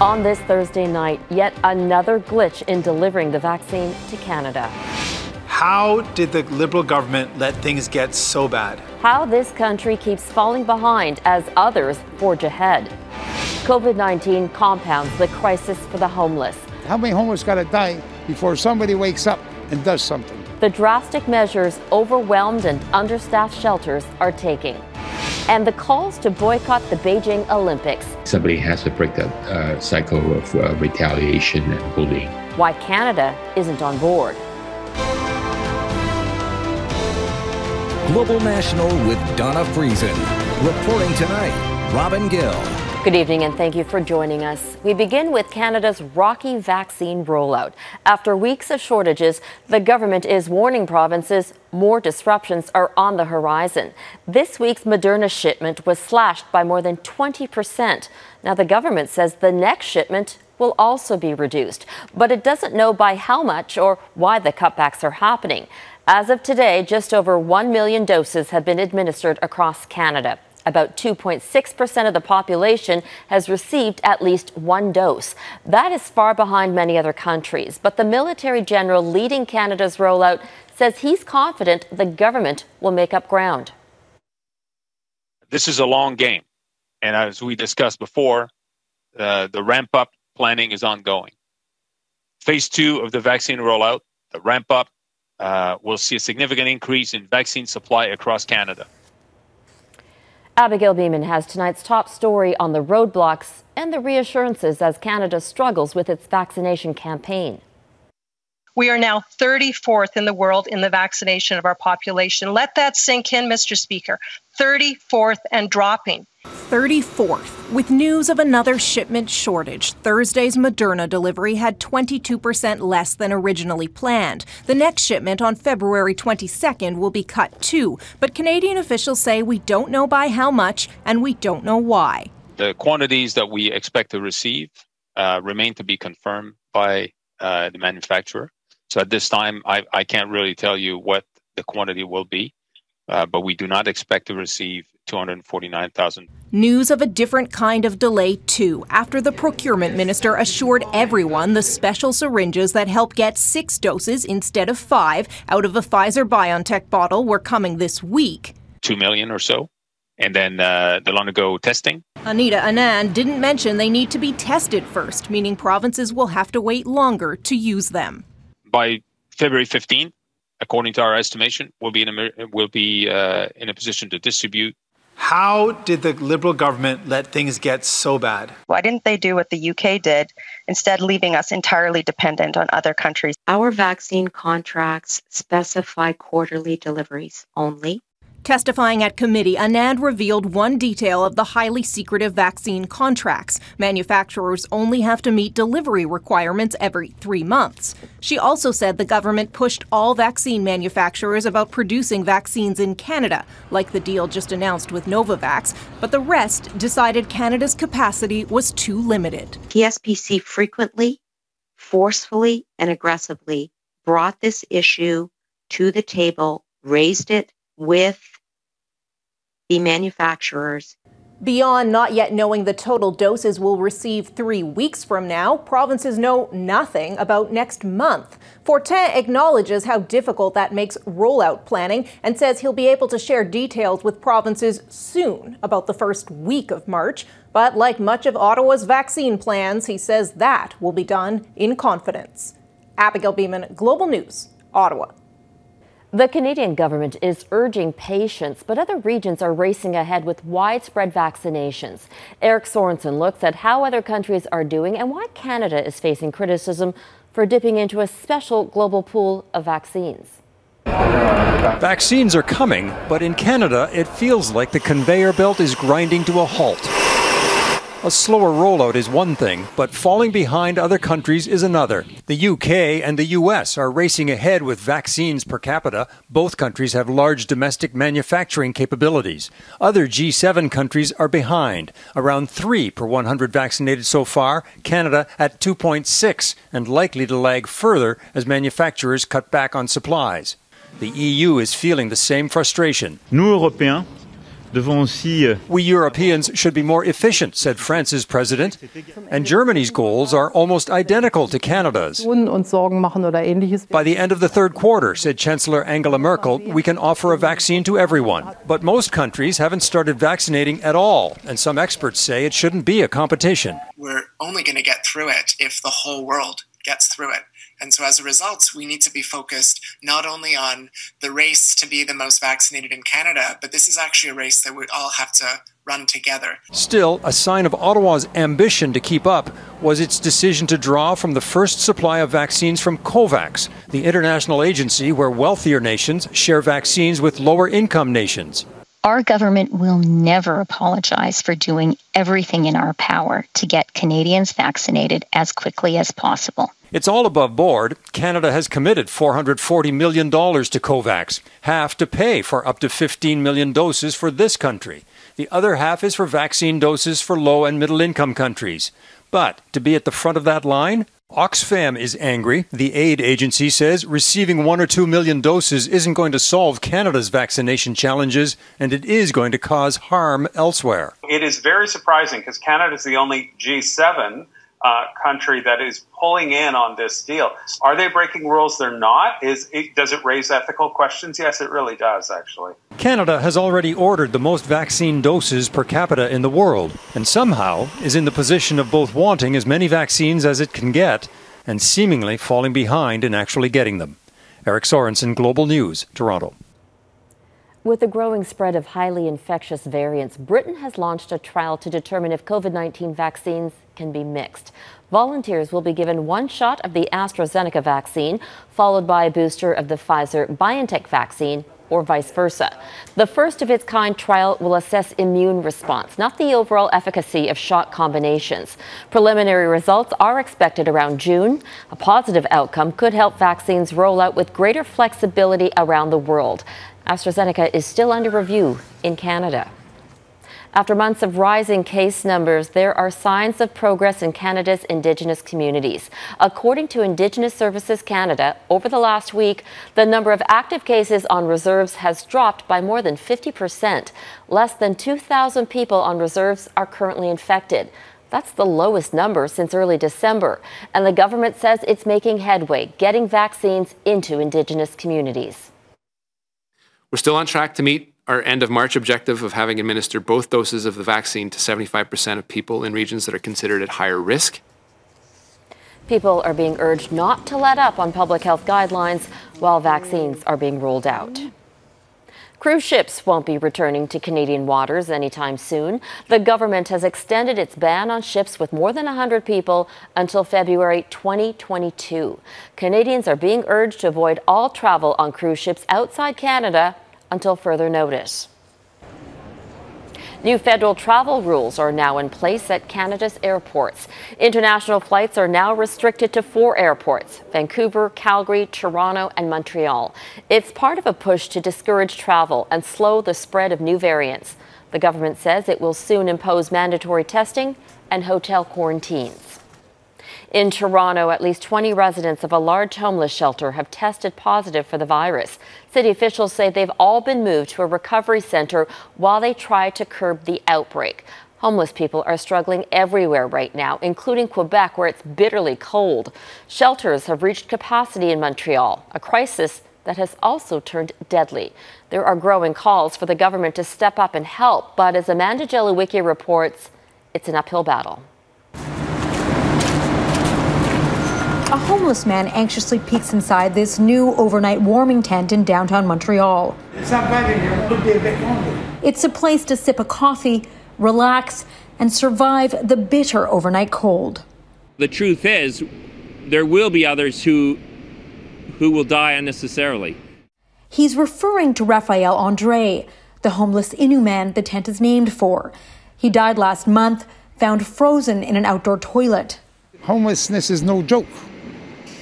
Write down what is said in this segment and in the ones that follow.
On this Thursday night, yet another glitch in delivering the vaccine to Canada. How did the Liberal government let things get so bad? How this country keeps falling behind as others forge ahead. COVID 19 compounds the crisis for the homeless. How many homeless got to die before somebody wakes up and does something? The drastic measures overwhelmed and understaffed shelters are taking. And the calls to boycott the Beijing Olympics. Somebody has to break that uh, cycle of uh, retaliation and bullying. Why Canada isn't on board. Global National with Dawna Friesen. Reporting tonight, Robin Gill. Good evening and thank you for joining us. We begin with Canada's rocky vaccine rollout. After weeks of shortages, the government is warning provinces more disruptions are on the horizon. This week's Moderna shipment was slashed by more than 20%. Now, the government says the next shipment will also be reduced, but it doesn't know by how much or why the cutbacks are happening. As of today, just over 1 million doses have been administered across Canada. About 2.6% of the population has received at least one dose. That is far behind many other countries. But the military general leading Canada's rollout says he's confident the government will make up ground. This is a long game. And as we discussed before, uh, the ramp up planning is ongoing. Phase two of the vaccine rollout, the ramp up, uh, will see a significant increase in vaccine supply across Canada. Abigail Bimman has tonight's top story on the roadblocks and the reassurances as Canada struggles with its vaccination campaign. We are now 34th in the world in the vaccination of our population. Let that sink in, Mr. Speaker. 34th and dropping. 34th. With news of another shipment shortage, Thursday's Moderna delivery had 22% less than originally planned. The next shipment on February 22nd will be cut too, but Canadian officials say we don't know by how much and we don't know why. The quantities that we expect to receive uh, remain to be confirmed by uh, the manufacturer. So at this time, I, I can't really tell you what the quantity will be. Uh, but we do not expect to receive 249,000. News of a different kind of delay, too, after the procurement minister assured everyone the special syringes that help get six doses instead of five out of a Pfizer BioNTech bottle were coming this week. Two million or so. And then uh, the long ago testing. Anita Anand didn't mention they need to be tested first, meaning provinces will have to wait longer to use them. By February 15th, according to our estimation, will be in a, will be uh, in a position to distribute. How did the Liberal government let things get so bad? Why didn't they do what the UK did, instead leaving us entirely dependent on other countries? Our vaccine contracts specify quarterly deliveries only. Testifying at committee, Anand revealed one detail of the highly secretive vaccine contracts. Manufacturers only have to meet delivery requirements every three months. She also said the government pushed all vaccine manufacturers about producing vaccines in Canada, like the deal just announced with Novavax, but the rest decided Canada's capacity was too limited. PSPC frequently, forcefully, and aggressively brought this issue to the table, raised it with the manufacturers. Beyond not yet knowing the total doses we'll receive three weeks from now, provinces know nothing about next month. Fortin acknowledges how difficult that makes rollout planning and says he'll be able to share details with provinces soon about the first week of March. But like much of Ottawa's vaccine plans, he says that will be done in confidence. Abigail Bimman, Global News, Ottawa. The Canadian government is urging patience, but other regions are racing ahead with widespread vaccinations. Eric Sorensen looks at how other countries are doing and why Canada is facing criticism for dipping into a special global pool of vaccines. Vaccines are coming, but in Canada, it feels like the conveyor belt is grinding to a halt. A slower rollout is one thing, but falling behind other countries is another. The UK and the US are racing ahead with vaccines per capita. Both countries have large domestic manufacturing capabilities. Other G7 countries are behind, around 3 per 100 vaccinated so far, Canada at 2.6, and likely to lag further as manufacturers cut back on supplies. The EU is feeling the same frustration. Nous, Européens, Euh, we Europeans should be more efficient, said France's president. And Germany's goals are almost identical to Canada's. By the end of the third quarter, said Chancellor Angela Merkel, we can offer a vaccine to everyone. But most countries haven't started vaccinating at all, and some experts say it shouldn't be a competition. We're only going to get through it if the whole world gets through it. And so, as a result, we need to be focused not only on the race to be the most vaccinated in Canada, but this is actually a race that we all have to run together. Still, a sign of Ottawa's ambition to keep up was its decision to draw from the first supply of vaccines from COVAX, the international agency where wealthier nations share vaccines with lower income nations. Our government will never apologize for doing everything in our power to get Canadians vaccinated as quickly as possible. It's all above board. Canada has committed $440 million to COVAX, half to pay for up to 15 million doses for this country. The other half is for vaccine doses for low and middle income countries. But to be at the front of that line, Oxfam is angry. The aid agency says receiving one or two million doses isn't going to solve Canada's vaccination challenges, and it is going to cause harm elsewhere. It is very surprising because Canada is the only G7 uh, country that is pulling in on this deal. Are they breaking rules? They're not. Is it, does it raise ethical questions? Yes, it really does. Actually, Canada has already ordered the most vaccine doses per capita in the world, and somehow is in the position of both wanting as many vaccines as it can get and seemingly falling behind in actually getting them. Eric Sorensen, Global News, Toronto. With the growing spread of highly infectious variants, Britain has launched a trial to determine if COVID 19 vaccines can be mixed. Volunteers will be given one shot of the AstraZeneca vaccine, followed by a booster of the Pfizer BioNTech vaccine, or vice versa. The first of its kind trial will assess immune response, not the overall efficacy of shot combinations. Preliminary results are expected around June. A positive outcome could help vaccines roll out with greater flexibility around the world. AstraZeneca is still under review in Canada. After months of rising case numbers, there are signs of progress in Canada's Indigenous communities. According to Indigenous Services Canada, over the last week, the number of active cases on reserves has dropped by more than 50 percent. Less than 2,000 people on reserves are currently infected. That's the lowest number since early December. And the government says it's making headway getting vaccines into Indigenous communities. We're still on track to meet our end of March objective of having administered both doses of the vaccine to 75% of people in regions that are considered at higher risk. People are being urged not to let up on public health guidelines while vaccines are being rolled out. Cruise ships won't be returning to Canadian waters anytime soon. The government has extended its ban on ships with more than 100 people until February 2022. Canadians are being urged to avoid all travel on cruise ships outside Canada until further notice. New federal travel rules are now in place at Canada's airports. International flights are now restricted to four airports Vancouver, Calgary, Toronto, and Montreal. It's part of a push to discourage travel and slow the spread of new variants. The government says it will soon impose mandatory testing and hotel quarantines. In Toronto, at least 20 residents of a large homeless shelter have tested positive for the virus. City officials say they've all been moved to a recovery center while they try to curb the outbreak. Homeless people are struggling everywhere right now, including Quebec, where it's bitterly cold. Shelters have reached capacity in Montreal, a crisis that has also turned deadly. There are growing calls for the government to step up and help, but as Amanda Jelowicki reports, it's an uphill battle. A homeless man anxiously peeks inside this new overnight warming tent in downtown Montreal. It's not bad in here. It be a bit longer. It's a place to sip a coffee, relax, and survive the bitter overnight cold. The truth is, there will be others who who will die unnecessarily. He's referring to Raphael Andre, the homeless Innu man the tent is named for. He died last month, found frozen in an outdoor toilet. Homelessness is no joke.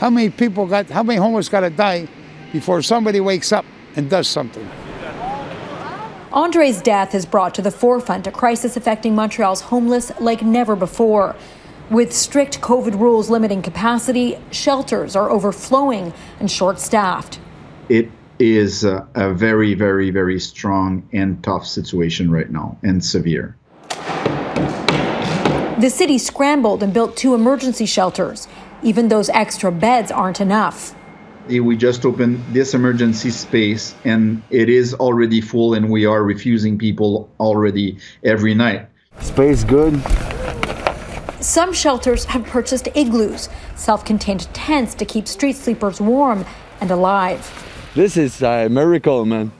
How many people got, how many homeless got to die before somebody wakes up and does something? Andre's death has brought to the forefront a crisis affecting Montreal's homeless like never before. With strict COVID rules limiting capacity, shelters are overflowing and short staffed. It is a, a very, very, very strong and tough situation right now and severe. The city scrambled and built two emergency shelters. Even those extra beds aren't enough. We just opened this emergency space and it is already full, and we are refusing people already every night. Space good. Some shelters have purchased igloos, self contained tents to keep street sleepers warm and alive. This is a miracle, man.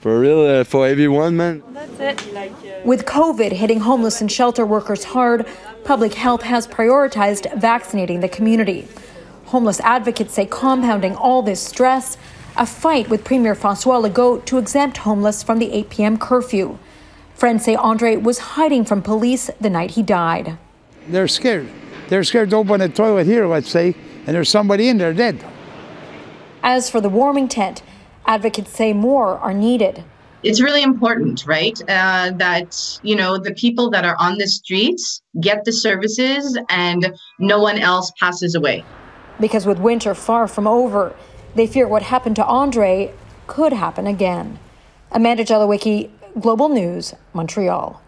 For real, uh, for everyone, man. That's it. With COVID hitting homeless and shelter workers hard, public health has prioritized vaccinating the community. Homeless advocates say compounding all this stress, a fight with Premier Francois Legault to exempt homeless from the 8 p.m. curfew. Friends say Andre was hiding from police the night he died. They're scared. They're scared to open a toilet here, let's say, and there's somebody in there dead. As for the warming tent, advocates say more are needed. It's really important, right? Uh, that, you know, the people that are on the streets get the services and no one else passes away. Because with winter far from over, they fear what happened to Andre could happen again. Amanda Jelowicki, Global News, Montreal.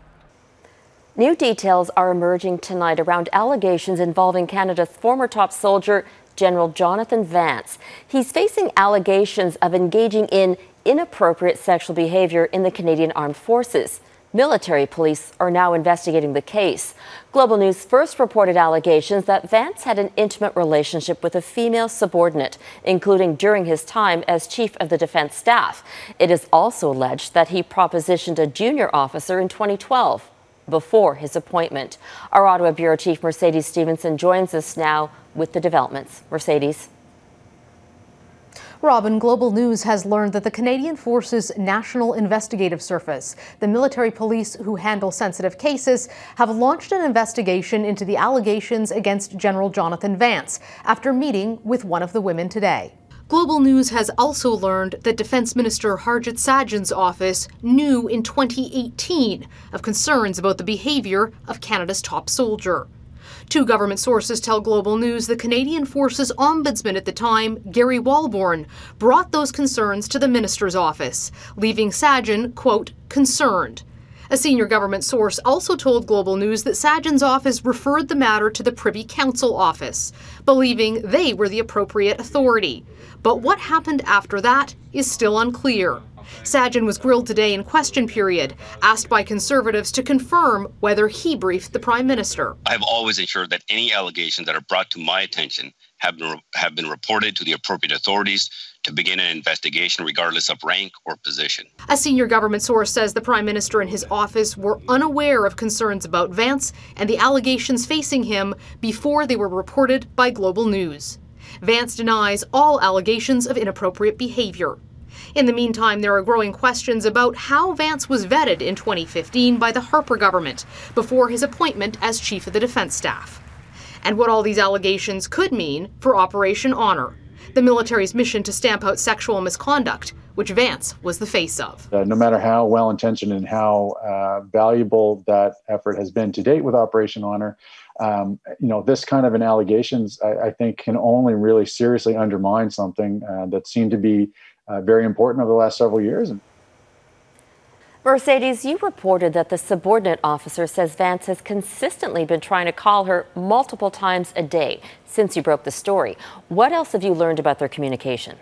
New details are emerging tonight around allegations involving Canada's former top soldier, General Jonathan Vance. He's facing allegations of engaging in inappropriate sexual behavior in the Canadian Armed Forces. Military police are now investigating the case. Global News first reported allegations that Vance had an intimate relationship with a female subordinate, including during his time as Chief of the Defense Staff. It is also alleged that he propositioned a junior officer in 2012 before his appointment. Our Ottawa Bureau Chief Mercedes Stephenson joins us now with the developments. Mercedes. Robin, Global News has learned that the Canadian Forces National Investigative Service, the military police who handle sensitive cases, have launched an investigation into the allegations against General Jonathan Vance after meeting with one of the women today. Global News has also learned that Defense Minister Harjit Sajjan's office knew in 2018 of concerns about the behavior of Canada's top soldier. Two government sources tell Global News the Canadian Forces Ombudsman at the time, Gary Walbourne, brought those concerns to the minister's office, leaving Sajjan, quote, concerned. A senior government source also told Global News that Sajjan's office referred the matter to the Privy Council office, believing they were the appropriate authority. But what happened after that is still unclear. Sajjan was grilled today in question period, asked by conservatives to confirm whether he briefed the prime minister. I've always ensured that any allegations that are brought to my attention have been, have been reported to the appropriate authorities to begin an investigation regardless of rank or position. A senior government source says the prime minister and his office were unaware of concerns about Vance and the allegations facing him before they were reported by Global News. Vance denies all allegations of inappropriate behavior. In the meantime, there are growing questions about how Vance was vetted in 2015 by the Harper government before his appointment as Chief of the Defense Staff, and what all these allegations could mean for Operation Honor, the military's mission to stamp out sexual misconduct, which Vance was the face of. Uh, no matter how well intentioned and how uh, valuable that effort has been to date with Operation Honor, um, you know, this kind of an allegations, I, I, think, can only really seriously undermine something uh, that seemed to be uh, very important over the last several years. Mercedes, you reported that the subordinate officer says Vance has consistently been trying to call her multiple times a day since you broke the story. What else have you learned about their communication?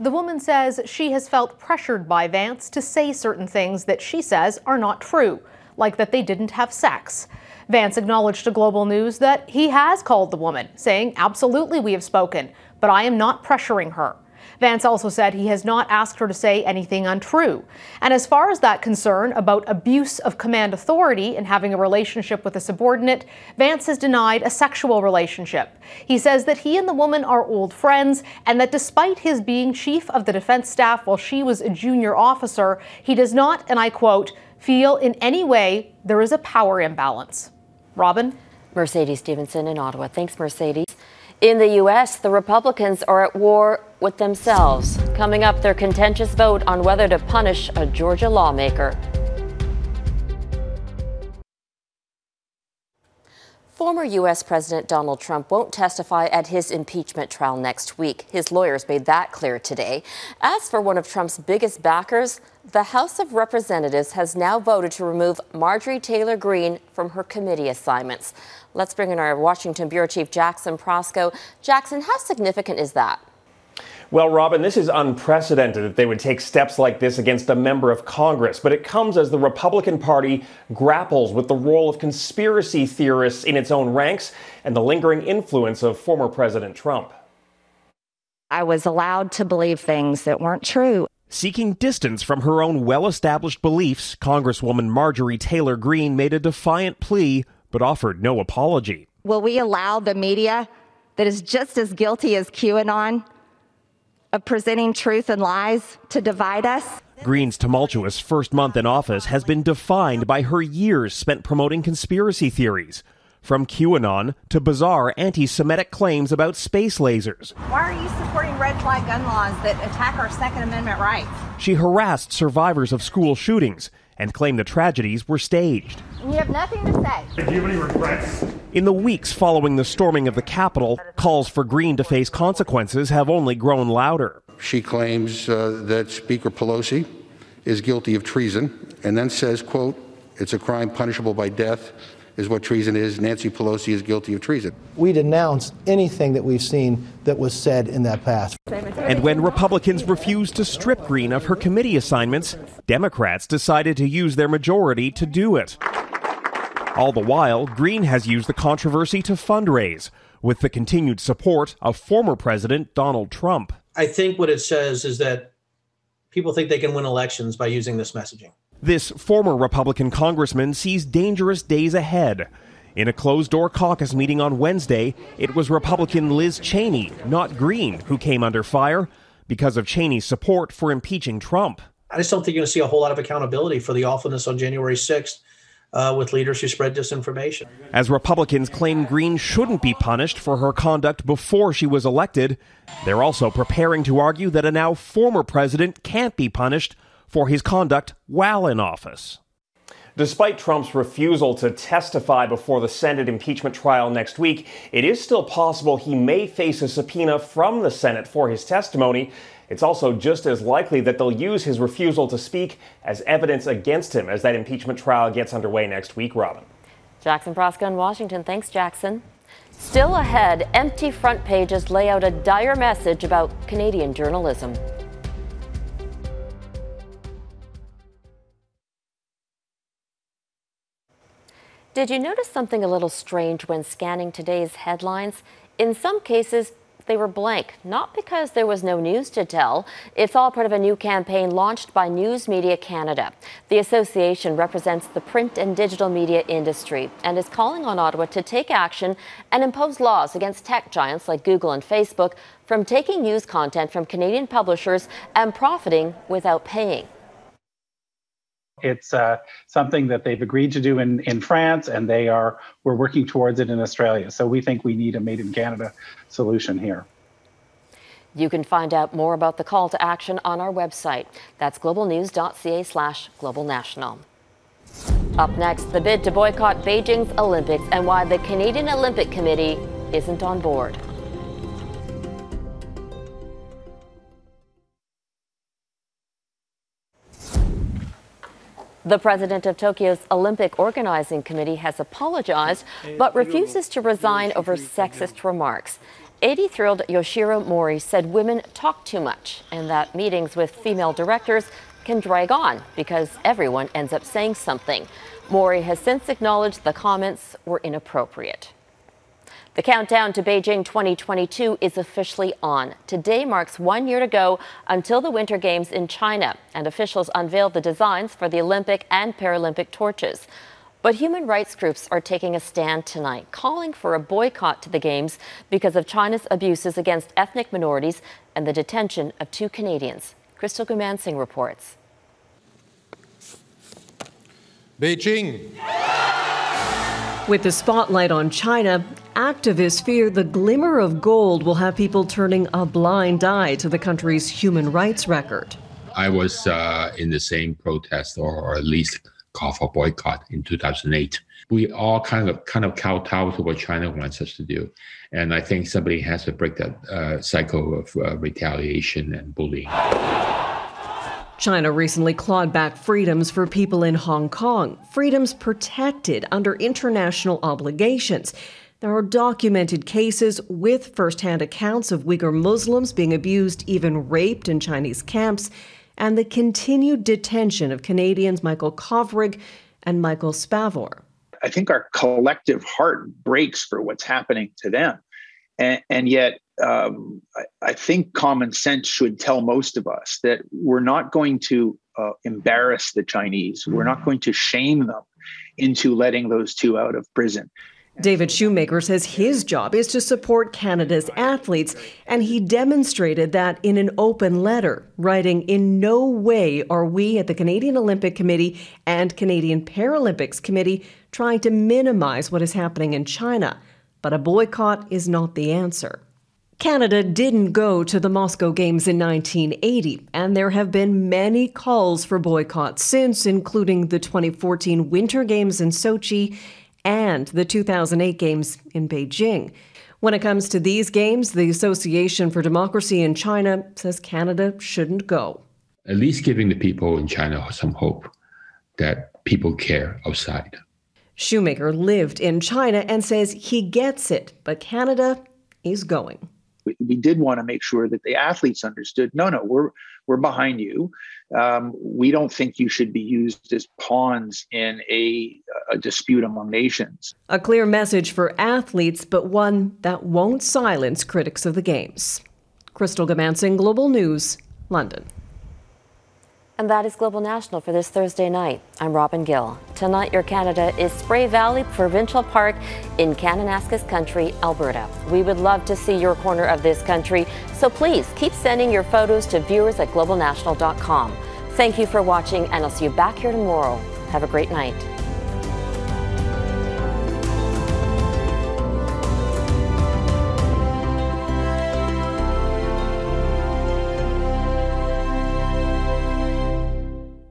The woman says she has felt pressured by Vance to say certain things that she says are not true, like that they didn't have sex. Vance acknowledged to Global News that he has called the woman, saying, Absolutely, we have spoken but I am not pressuring her. Vance also said he has not asked her to say anything untrue. And as far as that concern about abuse of command authority and having a relationship with a subordinate, Vance has denied a sexual relationship. He says that he and the woman are old friends and that despite his being chief of the defense staff while she was a junior officer, he does not, and I quote, feel in any way there is a power imbalance. Robin? Mercedes Stephenson in Ottawa. Thanks, Mercedes. In the U.S., the Republicans are at war with themselves. Coming up, their contentious vote on whether to punish a Georgia lawmaker. Former U.S. President Donald Trump won't testify at his impeachment trial next week. His lawyers made that clear today. As for one of Trump's biggest backers, the House of Representatives has now voted to remove Marjorie Taylor Greene from her committee assignments. Let's bring in our Washington Bureau Chief Jackson Proskow. Jackson, how significant is that? Well, Robin, this is unprecedented that they would take steps like this against a member of Congress, but it comes as the Republican Party grapples with the role of conspiracy theorists in its own ranks and the lingering influence of former President Trump. I was allowed to believe things that weren't true. Seeking distance from her own well established beliefs, Congresswoman Marjorie Taylor Greene made a defiant plea but offered no apology. Will we allow the media that is just as guilty as QAnon of presenting truth and lies to divide us? Greene's tumultuous first month in office has been defined by her years spent promoting conspiracy theories, from QAnon to bizarre anti Semitic claims about space lasers. Why are you supporting red flag gun laws that attack our Second Amendment rights? She harassed survivors of school shootings and claimed the tragedies were staged. And you have nothing to say. Do you have any regrets? In the weeks following the storming of the Capitol, calls for Greene to face consequences have only grown louder. She claims uh, that Speaker Pelosi is guilty of treason and then says, quote, it's a crime punishable by death is what treason is. Nancy Pelosi is guilty of treason. We denounce anything that we've seen that was said in that past. And when Republicans refused to strip Greene of her committee assignments, Democrats decided to use their majority to do it. All the while, Greene has used the controversy to fundraise, with the continued support of former President Donald Trump. I think what it says is that people think they can win elections by using this messaging. This former Republican congressman sees dangerous days ahead. In a closed door caucus meeting on Wednesday, it was Republican Liz Cheney, not Greene, who came under fire because of Cheney's support for impeaching Trump. I just don't think you're going to see a whole lot of accountability for the awfulness on January 6th uh, with leaders who spread disinformation. As Republicans claim Greene shouldn't be punished for her conduct before she was elected, they're also preparing to argue that a now former president can't be punished for his conduct while in office. Despite Trump's refusal to testify before the Senate impeachment trial next week, it is still possible he may face a subpoena from the Senate for his testimony. It's also just as likely that they'll use his refusal to speak as evidence against him as that impeachment trial gets underway next week, Robin. Jackson Proskow in Washington. Thanks, Jackson. Still ahead, empty front pages lay out a dire message about Canadian journalism. Did you notice something a little strange when scanning today's headlines? In some cases, they were blank, not because there was no news to tell. It's all part of a new campaign launched by News Media Canada. The association represents the print and digital media industry and is calling on Ottawa to take action and impose laws against tech giants like Google and Facebook from taking news content from Canadian publishers and profiting without paying. It's uh, something that they've agreed to do in, in France, and they are we're working towards it in Australia. So we think we need a made in Canada solution here. You can find out more about the call to action on our website. That's globalnews.ca slash globalnational. Up next, the bid to boycott Beijing's Olympics and why the Canadian Olympic Committee isn't on board. The president of Tokyo's Olympic Organizing Committee has apologized but refuses to resign over sexist remarks. 80 year old Yoshiro Mori said women talk too much and that meetings with female directors can drag on because everyone ends up saying something. Mori has since acknowledged the comments were inappropriate. The countdown to Beijing 2022 is officially on. Today marks one year to go until the Winter Games in China, and officials unveiled the designs for the Olympic and Paralympic torches. But human rights groups are taking a stand tonight, calling for a boycott to the Games because of China's abuses against ethnic minorities and the detention of two Canadians. Crystal Goomansingh reports. Beijing. With the spotlight on China, activists fear the glimmer of gold will have people turning a blind eye to the country's human rights record. I was uh, in the same protest, or, or, at least call for boycott in 2008. We all kind of kind of kowtow to what China wants us to do, and I think somebody has to break that uh, cycle of uh, retaliation and bullying. China recently clawed back freedoms for people in Hong Kong, freedoms protected under international obligations. There are documented cases with firsthand accounts of Uyghur Muslims being abused, even raped in Chinese camps, and the continued detention of Canadians Michael Kovrig and Michael Spavor. I think our collective heart breaks for what's happening to them. And, and yet, um, I, I, think common sense should tell most of us that we're not going to uh, embarrass the Chinese. We're not going to shame them into letting those two out of prison. David Shoemaker says his job is to support Canada's athletes, and he demonstrated that in an open letter, writing, In no way are we at the Canadian Olympic Committee and Canadian Paralympics Committee trying to minimize what is happening in China. But a boycott is not the answer. Canada didn't go to the Moscow Games in 1980, and there have been many calls for boycotts since, including the 2014 Winter Games in Sochi and the 2008 Games in Beijing. When it comes to these games, the Association for Democracy in China says Canada shouldn't go. At least giving the people in China some hope that people care outside. Shoemaker lived in China and says he gets it, but Canada is going. We, we did want to make sure that the athletes understood no, no, we're, we're behind you um, we don't think you should be used as pawns in a, a dispute among nations. A clear message for athletes, but one that won't silence critics of the Games. Crystal Goomansingh, Global News, London. And that is Global National for this Thursday night. I'm Robin Gill. Tonight, your Canada is Spray Valley Provincial Park in Kananaskis Country, Alberta. We would love to see your corner of this country, so please keep sending your photos to viewers at globalnational.com. Thank you for watching, and I'll see you back here tomorrow. Have a great night.